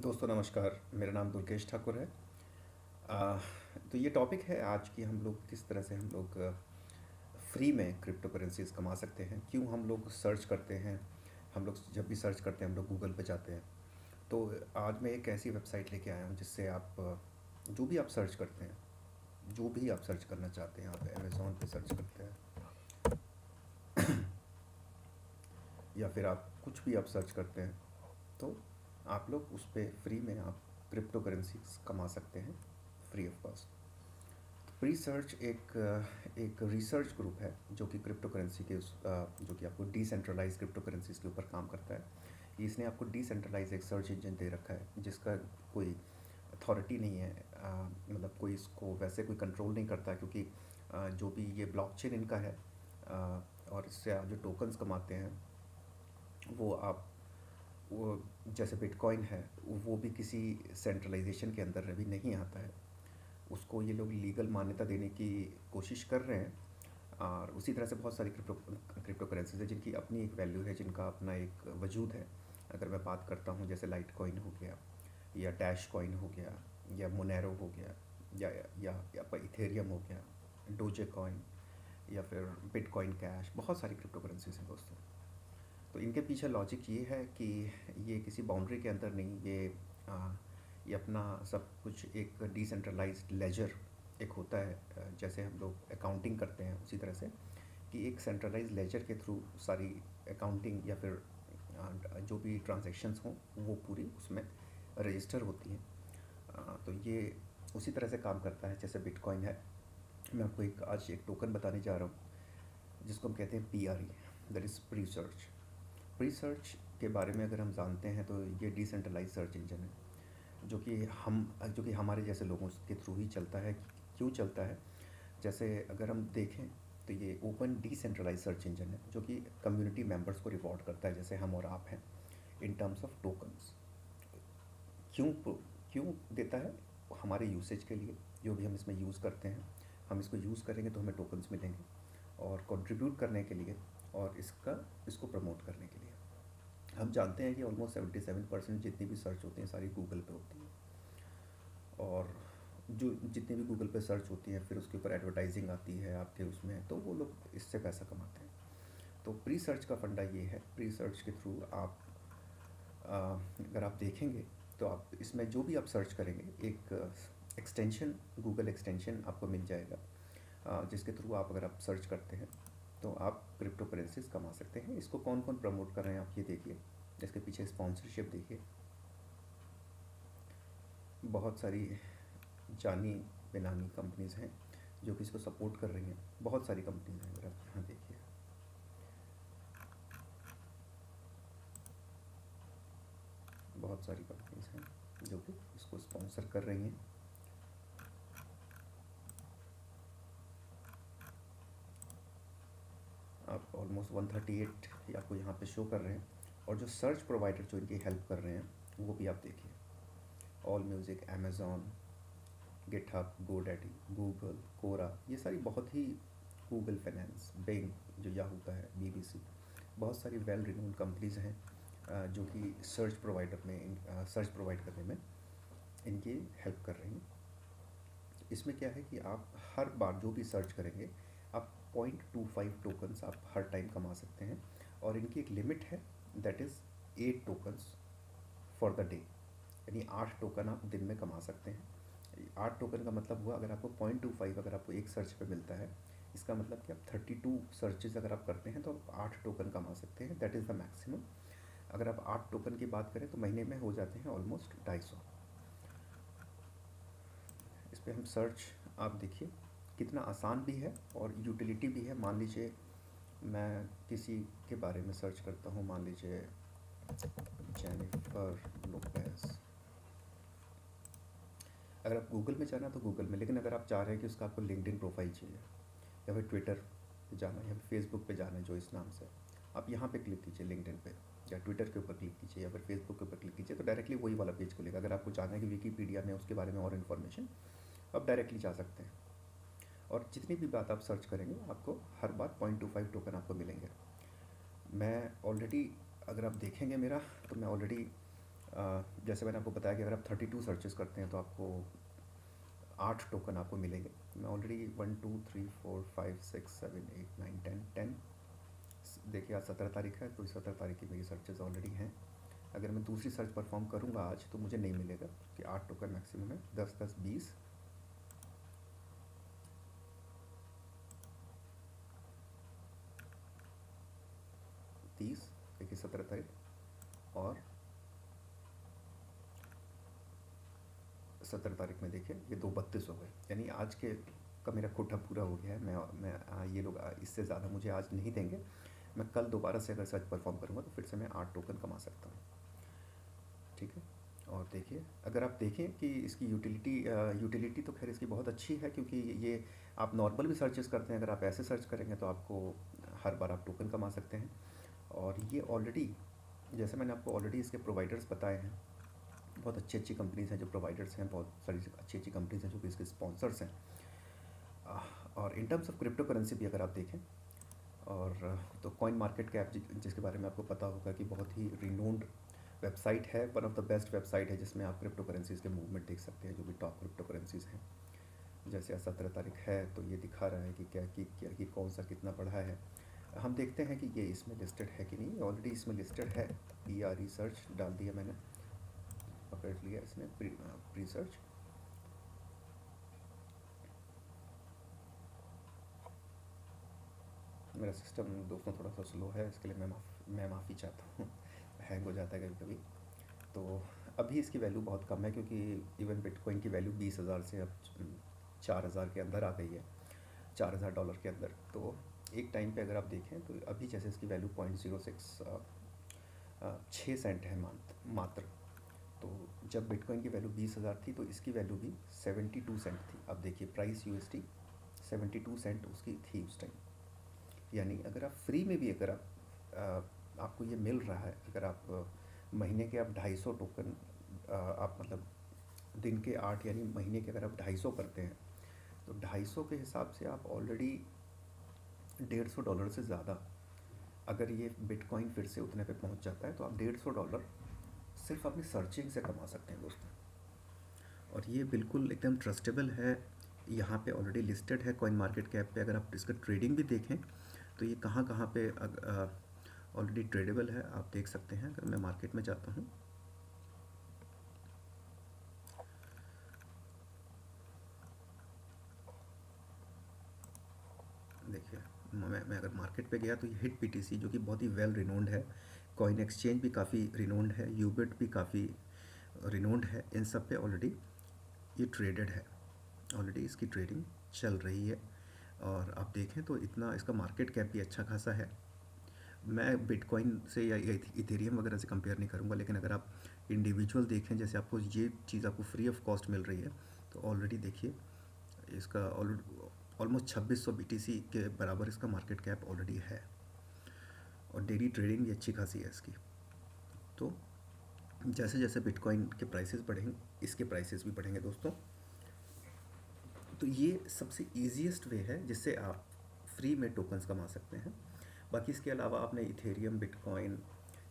दोस्तों नमस्कार। मेरा नाम दुर्गेश ठाकुर है। आ, तो ये टॉपिक है आज की हम लोग किस तरह से हम लोग फ्री में क्रिप्टो करेंसीज कमा सकते हैं क्यों हम लोग सर्च करते हैं हम लोग जब भी सर्च करते हैं हम लोग गूगल पे जाते हैं। तो आज मैं एक ऐसी वेबसाइट लेके आया हूँ जिससे आप जो भी आप सर्च करते हैं जो भी आप सर्च करना चाहते हैं आप अमेज़ोन पे सर्च करते हैं या फिर आप कुछ भी आप सर्च करते हैं तो आप लोग उस पर फ्री में आप क्रिप्टो करेंसी कमा सकते हैं free of cost pre search एक एक रिसर्च ग्रुप है जो कि क्रिप्टो करेंसी के जो कि आपको डिसेंट्रलाइज क्रिप्टो करेंसीज के ऊपर काम करता है। इसने आपको डिसेंट्रलाइज एक सर्च इंजन दे रखा है जिसका कोई अथॉरिटी नहीं है मतलब कोई इसको वैसे कोई कंट्रोल नहीं करता क्योंकि आ, जो भी ये ब्लॉकचेन इनका है आ, और इससे आप जो टोकन्स कमाते हैं वो आप वो जैसे बिटकॉइन है वो भी किसी सेंट्रलाइजेशन के अंदर अभी नहीं आता है। उसको ये लोग लीगल मान्यता देने की कोशिश कर रहे हैं और उसी तरह से बहुत सारी क्रिप्टो क्रिप्टो करेंसीज है जिनकी अपनी एक वैल्यू है जिनका अपना एक वजूद है। अगर मैं बात करता हूँ जैसे लाइट कॉइन हो गया या डैश कॉइन हो गया या मोनेरो हो गया या या, या इथेरियम हो गया डोजे कॉइन या फिर बिटकॉइन कैश बहुत सारी क्रिप्टो करेंसीज हैं दोस्तों। तो इनके पीछे लॉजिक ये है कि ये किसी बाउंड्री के अंदर नहीं ये आ, ये अपना सब कुछ एक डिसेंट्रलाइज लेजर एक होता है जैसे हम लोग अकाउंटिंग करते हैं उसी तरह से कि एक सेंट्रलाइज लेजर के थ्रू सारी अकाउंटिंग या फिर जो भी ट्रांजेक्शन्स हों वो पूरी उसमें रजिस्टर होती हैं। तो ये उसी तरह से काम करता है जैसे बिटकॉइन है। मैं आपको एक आज एक टोकन बताने जा रहा हूँ जिसको हम कहते हैं P R E that is pre Presearch के बारे में अगर हम जानते हैं तो ये डिसेंट्रलाइज सर्च इंजन है, जो कि हम, जो कि हमारे जैसे लोगों के थ्रू ही चलता है। क्यों चलता है? जैसे अगर हम देखें तो ये ओपन डिसेंट्रलाइज सर्च इंजन है, जो कि कम्युनिटी मेंबर्स को रिवॉर्ड करता है, जैसे हम और आप हैं इन टर्म्स ऑफ़ टोकन्स क्यों क्यों देता है? हमारे यूसेज के लिए, जो भी हम इसमें यूज़ करते हैं, हम इसको यूज़ करेंगे तो हमें टोकन्स मिलेंगे, और कंट्रीब्यूट करने के लिए, और इसका, इसको प्रमोट करने के लिए। हम जानते हैं कि ऑलमोस्ट सेवेंटी सेवन परसेंट जितनी भी सर्च होती हैं सारी गूगल पे होती हैं। और जो, जितनी भी गूगल पे सर्च होती हैं, फिर उसके ऊपर एडवर्टाइजिंग आती है आपके उसमें तो वो लोग इससे पैसा कमाते हैं। तो प्री सर्च का फंडा ये है प्री सर्च के थ्रू आप अगर आप देखेंगे तो आप इसमें जो भी आप सर्च करेंगे, एक एक्सटेंशन गूगल एक्सटेंशन आपको मिल जाएगा। जिसके थ्रू आप अगर आप सर्च करते हैं तो आप क्रिप्टो करेंसीज कमा सकते हैं। इसको कौन कौन प्रमोट कर रहे हैं आप ये देखिए। इसके पीछे स्पॉन्सरशिप देखिए। बहुत सारी जानी बेनामी कंपनीज़ हैं जो कि इसको सपोर्ट कर रही हैं। बहुत सारी कंपनीज़ हैं अगर आप यहाँ देखिए। बहुत सारी कंपनीज़ हैं जो कि इसको स्पॉन्सर कर रही हैं आप ऑलमोस्ट 138 आपको यहाँ पे शो कर रहे हैं। और जो सर्च प्रोवाइडर जो इनकी हेल्प कर रहे हैं, वो भी आप देखिए। All music Amazon GitHub GoDaddy Google Quora ये सारी बहुत ही गूगल फाइनेंस बैंक जो या होता है बीबीसी बहुत सारी वेल रिनोन कंपनीज़ हैं जो कि सर्च प्रोवाइडर में सर्च प्रोवाइड करने में इनकी हेल्प कर रही हैं। इसमें क्या है कि आप हर बार जो भी सर्च करेंगे पॉइंट टू फाइव टोकन्स आप हर टाइम कमा सकते हैं। और इनकी एक लिमिट है that is eight tokens for the day यानी आठ टोकन आप दिन में कमा सकते हैं। आठ टोकन का मतलब हुआ, अगर आपको पॉइंट टू फाइव अगर आपको एक सर्च पे मिलता है, इसका मतलब कि आप थर्टी टू सर्चेज अगर आप करते हैं तो आप आठ टोकन कमा सकते हैं। दैट इज़ द मैक्सिमम अगर आप आठ टोकन की बात करें तो महीने में हो जाते हैं ऑलमोस्ट ढाई सौ। इस पर हम सर्च आप देखिए। कितना आसान भी है और यूटिलिटी भी है। मान लीजिए मैं किसी के बारे में सर्च करता हूँ, मान लीजिए जेनिफर लोपेस अगर आप गूगल में जाना तो गूगल में, लेकिन अगर आप चाह रहे हैं कि उसका आपको लिंकड प्रोफ़ाइल चाहिए या फिर ट्विटर पे जाना या फिर फेसबुक पे जाना है जो इस नाम से, आप यहाँ पे क्लिक कीजिए लिंकड पे या ट्विटर के ऊपर क्लिक कीजिए या फिर फेसबुक के ऊपर क्लिक कीजिए तो डायरेक्टली वही वाला पेज खुलेगा। अगर आपको चाहना है कि विकीपीडिया में उसके बारे में और इन्फॉर्मेशन आप डायरेक्टली जा सकते हैं। और जितनी भी बात आप सर्च करेंगे, आपको हर बार पॉइंट टू फाइव टोकन आपको मिलेंगे। मैं ऑलरेडी अगर आप देखेंगे मेरा तो मैं ऑलरेडी जैसे मैंने आपको बताया कि अगर आप थर्टी टू सर्चेस करते हैं तो आपको आठ टोकन आपको मिलेंगे। मैं already one two three four five six seven eight nine ten ten देखिए, आज सत्रह तारीख है तो सत्रह तारीख की मेरी सर्चेज ऑलरेडी हैं। अगर मैं दूसरी सर्च परफॉर्म करूँगा आज तो मुझे नहीं मिलेगा कि आठ टोकन मैक्सिमम है, दस दस, बीस तीस देखिए सत्रह तारीख। और सत्रह तारीख में देखिए ये दो बत्तीस हो गए। यानी आज के का मेरा कोटा पूरा हो गया है। मैं मैं आ, ये लोग इससे ज़्यादा मुझे आज नहीं देंगे। मैं कल दोबारा से अगर सर्च परफॉर्म करूँगा तो फिर से मैं आठ टोकन कमा सकता हूँ। ठीक है? और देखिए अगर आप देखें कि इसकी यूटिलिटी यूटिलिटी तो खैर इसकी बहुत अच्छी है क्योंकि ये आप नॉर्मल भी सर्चेस करते हैं। अगर आप ऐसे सर्च करेंगे तो आपको हर बार आप टोकन कमा सकते हैं। और ये ऑलरेडी जैसे मैंने आपको ऑलरेडी इसके प्रोवाइडर्स बताए हैं, बहुत अच्छी अच्छी कंपनीज़ हैं जो प्रोवाइडर्स हैं, बहुत सारी अच्छी अच्छी कंपनीज़ हैं जो कि इसके स्पॉन्सर्स हैं। और in terms of crypto currency भी अगर आप देखें, और तो कॉइन मार्केट कैप जिसके बारे में आपको पता होगा कि बहुत ही रिनोन्ड वेबसाइट है one of the best website है जिसमें आप क्रिप्टो करेंसीज़ के मूवमेंट देख सकते हैं, जो भी टॉप क्रिप्टो करेंसीज़ हैं। जैसे आज सत्रह तारीख है तो ये दिखा रहा है कि क्या कि क्या, कि कौन सा कितना बढ़ा है। हम देखते हैं कि ये इसमें लिस्टेड है कि नहीं। ऑलरेडी इसमें लिस्टेड है। पी आर रिसर्च डाल दिया मैंने। पकड़ लिया इसने। प्री सर्च मेरा सिस्टम दोस्तों थोड़ा सा स्लो है, इसके लिए मैं माफ़, मैं माफ़ी चाहता हूँ। हैंग हो जाता है कभी कभी। तो अभी इसकी वैल्यू बहुत कम है क्योंकि इवन बिटकॉइन की वैल्यू बीस हज़ार से अब चार हज़ार के अंदर आ गई है। चार हज़ार डॉलर के अंदर। तो एक टाइम पे अगर आप देखें तो अभी जैसे इसकी वैल्यू पॉइंट ज़ीरो सिक्स छः सेंट है मात्र। तो जब बिटकॉइन की वैल्यू बीस हज़ार थी तो इसकी वैल्यू भी सेवेंटी टू सेंट थी। अब देखिए price U S T seventy two cent उसकी थी उस टाइम यानी अगर आप फ्री में भी अगर आप आपको ये मिल रहा है, अगर आप महीने के आप ढाई सौ टोकन आप मतलब दिन के आठ यानी महीने के अगर आप ढाई सौ करते हैं तो ढाई सौ के हिसाब से आप ऑलरेडी डेढ़ सौ डॉलर से ज़्यादा अगर ये बिटकॉइन फिर से उतने पे पहुँच जाता है तो आप डेढ़ सौ डॉलर सिर्फ़ अपनी सर्चिंग से कमा सकते हैं दोस्तों। और ये बिल्कुल एकदम ट्रस्टेबल है। यहाँ पे ऑलरेडी लिस्टेड है कॉइन मार्केट कैप पे। अगर आप इसका ट्रेडिंग भी देखें तो ये कहाँ कहाँ पे ऑलरेडी ट्रेडेबल है, आप देख सकते हैं। अगर मैं मार्केट में जाता हूँ देखिए मैं मैं अगर मार्केट पे गया तो ये हिट पीटीसी जो कि बहुत ही वेल रिनोन्ड है कॉइन एक्सचेंज भी काफ़ी रिनोन्ड है यूबिट भी काफ़ी रिनोन्ड है, इन सब पे ऑलरेडी ये ट्रेडेड है ऑलरेडी इसकी ट्रेडिंग चल रही है। और आप देखें तो इतना इसका मार्केट कैप भी अच्छा खासा है। मैं बिटकॉइन से या इथेरियम वगैरह से कंपेयर नहीं करूँगा, लेकिन अगर आप इंडिविजुअल देखें, जैसे आपको ये चीज़ आपको फ्री ऑफ़ कॉस्ट मिल रही है तो ऑलरेडी देखिए, इसका ऑलमोस्ट छब्बीस सौ बीटीसी के बराबर इसका मार्केट कैप ऑलरेडी है। और डेली ट्रेडिंग भी अच्छी खासी है इसकी। तो जैसे जैसे बिटकॉइन के प्राइसेस बढ़ेंगे इसके प्राइसेस भी बढ़ेंगे दोस्तों। तो ये सबसे ईजीएस्ट वे है जिससे आप फ्री में टोकन्स कमा सकते हैं। बाकी इसके अलावा आपने इथेरियम बिटकॉइन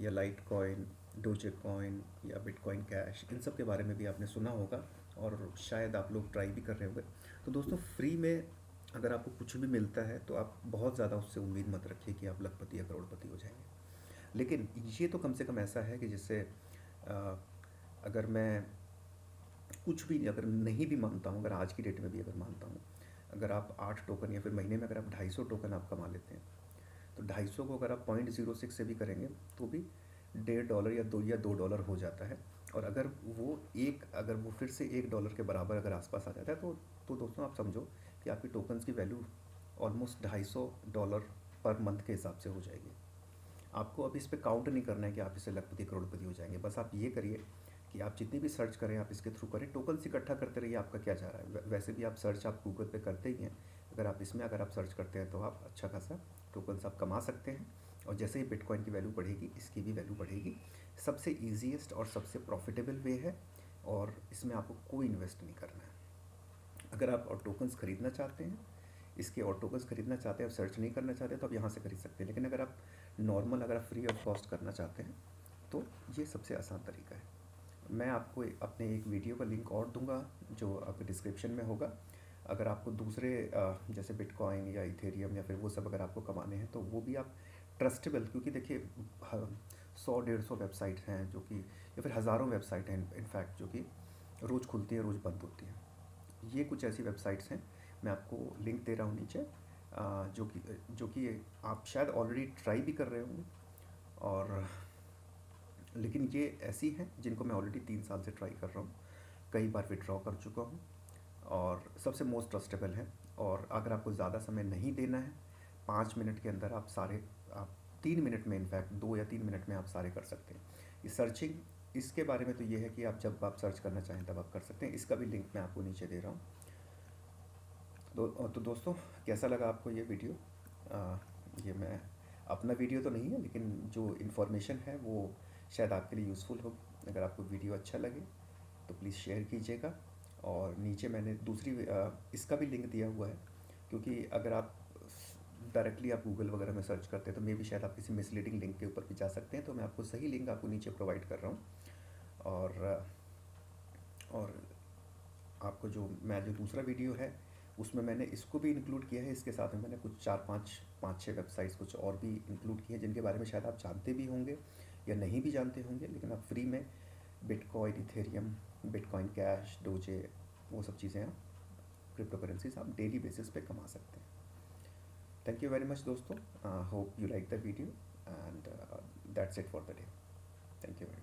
या लाइट कॉइन डोजे कॉइन या बिटकॉइन कैश इन सब के बारे में भी आपने सुना होगा और शायद आप लोग ट्राई भी कर रहे होंगे। तो दोस्तों फ्री में अगर आपको कुछ भी मिलता है तो आप बहुत ज़्यादा उससे उम्मीद मत रखिए कि आप लखपति या करोड़पति हो जाएँगे। लेकिन ये तो कम से कम ऐसा है कि जिससे अगर मैं कुछ भी अगर नहीं भी मानता हूँ, अगर आज की डेट में भी अगर मानता हूँ, अगर आप आठ टोकन या फिर महीने में अगर आप ढाई सौ टोकन आप कमा लेते हैं तो ढाई सौ को अगर आप पॉइंट ज़ीरो सिक्स से भी करेंगे तो भी डेढ़ डॉलर या दो या दो डॉलर हो जाता है। और अगर वो एक, अगर वो फिर से एक डॉलर के बराबर अगर आसपास आ जाता है तो तो दोस्तों आप समझो कि आपकी टोकन्स की वैल्यू ऑलमोस्ट ढाई सौ डॉलर पर मंथ के हिसाब से हो जाएगी। आपको अब इस पर काउंट नहीं करना है कि आप इसे लखपति, करोड़पति हो जाएँगे। बस आप ये करिए कि आप जितनी भी सर्च करें, आप इसके थ्रू करें। टोकन्स इकट्ठा करते रहिए, आपका क्या जा रहा है? वैसे भी आप सर्च आप गूगल पे करते ही हैं। अगर आप इसमें अगर आप सर्च करते हैं तो आप अच्छा खासा टोकन्स आप कमा सकते हैं। और जैसे ही बिटकॉइन की वैल्यू बढ़ेगी, इसकी भी वैल्यू बढ़ेगी। सबसे ईजीएस्ट और सबसे प्रॉफिटेबल वे है और इसमें आपको कोई इन्वेस्ट नहीं करना है। अगर आप और टोकन्स ख़रीदना चाहते हैं, इसके और टोकन्स खरीदना चाहते हैं, आप सर्च नहीं करना चाहते तो आप यहाँ से खरीद सकते हैं। लेकिन अगर आप नॉर्मल अगर आप फ्री ऑफ़ कॉस्ट करना चाहते हैं तो ये सबसे आसान तरीका है। मैं आपको अपने एक वीडियो का लिंक और दूँगा, जो आपके डिस्क्रिप्शन में होगा। अगर आपको दूसरे जैसे बिटकॉइन या इथेरियम या फिर वो सब अगर आपको कमाने हैं तो वो भी आप ट्रस्टेबल क्योंकि देखिए सौ, डेढ़ सौ वेबसाइट हैं, जो कि, या फिर हज़ारों वेबसाइट हैं इनफैक्ट जो कि रोज़ खुलती है, रोज़ बंद होती हैं। ये कुछ ऐसी वेबसाइट्स हैं, मैं आपको लिंक दे रहा हूँ नीचे जो कि जो कि आप शायद ऑलरेडी ट्राई भी कर रहे होंगे। और, लेकिन ये ऐसी हैं जिनको मैं ऑलरेडी तीन साल से ट्राई कर रहा हूँ। कई बार विड्रॉ कर चुका हूँ। और सबसे मोस्ट ट्रस्टेबल है। और अगर आपको ज़्यादा समय नहीं देना है, पाँच मिनट के अंदर आप सारे, आप तीन मिनट में इनफैक्ट दो या तीन मिनट में आप सारे कर सकते हैं। ये सर्चिंग इसके बारे में तो ये है कि आप जब आप सर्च करना चाहें तब आप कर सकते हैं। इसका भी लिंक मैं आपको नीचे दे रहा हूँ। दो, तो दोस्तों कैसा लगा आपको ये वीडियो आ, ये मैं अपना वीडियो तो नहीं है लेकिन जो इन्फॉर्मेशन है वो शायद आपके लिए यूज़फुल हो। अगर आपको वीडियो अच्छा लगे तो प्लीज़ शेयर कीजिएगा। और नीचे मैंने दूसरी इसका भी लिंक दिया हुआ है क्योंकि अगर आप डायरेक्टली आप गूगल वगैरह में सर्च करते हैं तो मे भी शायद आप किसी मिसलीडिंग लिंक के ऊपर भी जा सकते हैं तो मैं आपको सही लिंक आपको नीचे प्रोवाइड कर रहा हूँ। और और आपको जो, मैं जो दूसरा वीडियो है, उसमें मैंने इसको भी इंक्लूड किया है, इसके साथ में मैंने कुछ चार पाँच पाँच छः वेबसाइट्स कुछ और भी इंक्लूड किए हैं, जिनके बारे में शायद आप जानते भी होंगे या नहीं भी जानते होंगे, लेकिन आप फ्री में bitcoin Ethereum bitcoin cash Doge वो सब चीज़ें आप क्रिप्टो करेंसीज आप डेली बेसिस पे कमा सकते हैं। thank you very much dosto. Uh, hope you like the video and uh, that's it for the day. Thank you very much